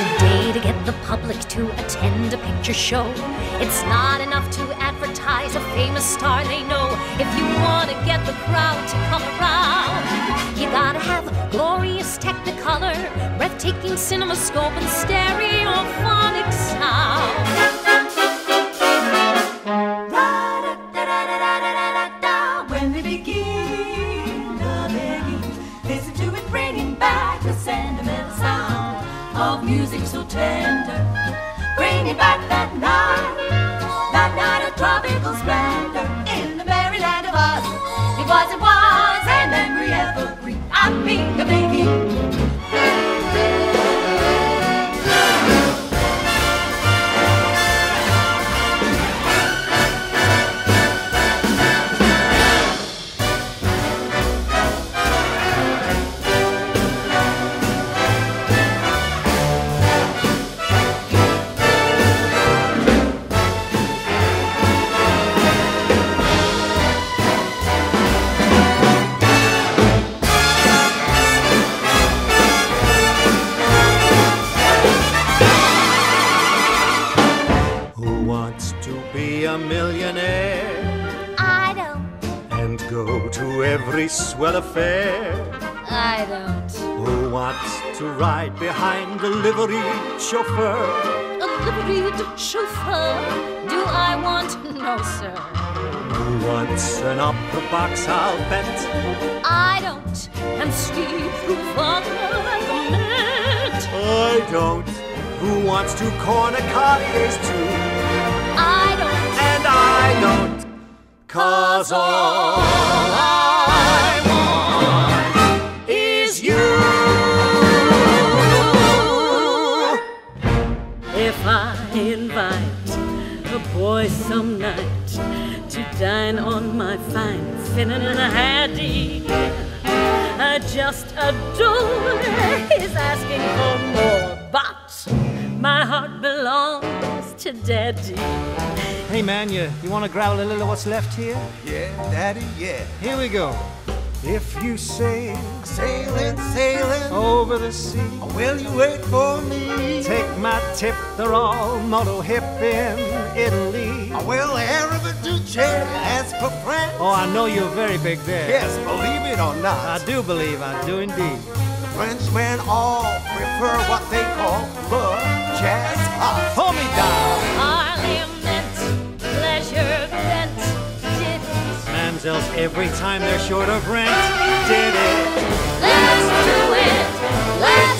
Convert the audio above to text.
Today, to get the public to attend a picture show, it's not enough to advertise a famous star they know. If you want to get the crowd to come around, you gotta have glorious technicolor, breathtaking cinemascope, and stereophonic sound. When they begin the beguine, of music so tender. Bringing back that a millionaire I don't, and go to every swell affair? I don't. Who wants to ride behind a liveried chauffeur? A liveried chauffeur, do I want? No, sir. Who wants an opera box, I'll bet? I don't. And ski through Wagner like a minute. I don't. Who wants to corner Cartiers too? Don't. Cause all I want is you. If I invite a boy some night to dine on my fine finnan haddie, I just adore his asking for more, but my heart belongs to Daddy. Hey man, you, you want to grab a little of what's left here? Yeah, Daddy, yeah. Here we go. If you sail Sailing, sailing. over the sea, Will you wait for me? take my tip, they're all moto hip in Italy. I will Arab Duce ask for friends? Oh, I know you're very big there. Yes, believe it or not. I do believe, I do indeed. The Frenchmen all prefer what they call the jazz hop. Hold me down. someone else every time they're short of rent. Did it. Let's do it. Let's